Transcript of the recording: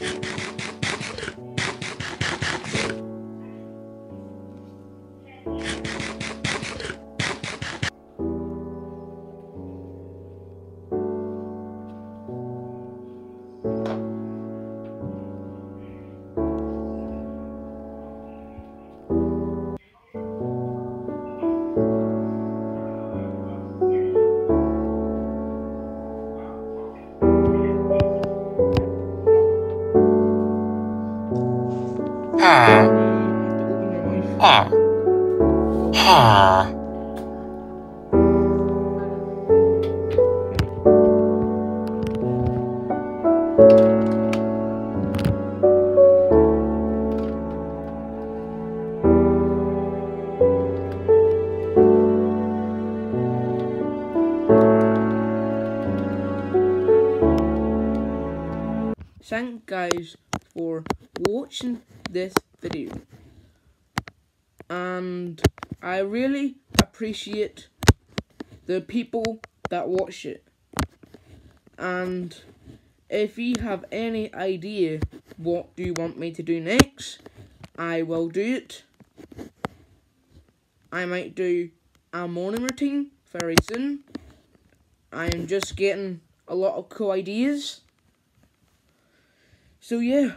you Ah. Ah. Ah. Thank guys for watching this video. And I really appreciate the people that watch it. And if you have any idea what do you want me to do next, I will do it. I might do a morning routine very soon. I am just getting a lot of cool ideas. So yeah,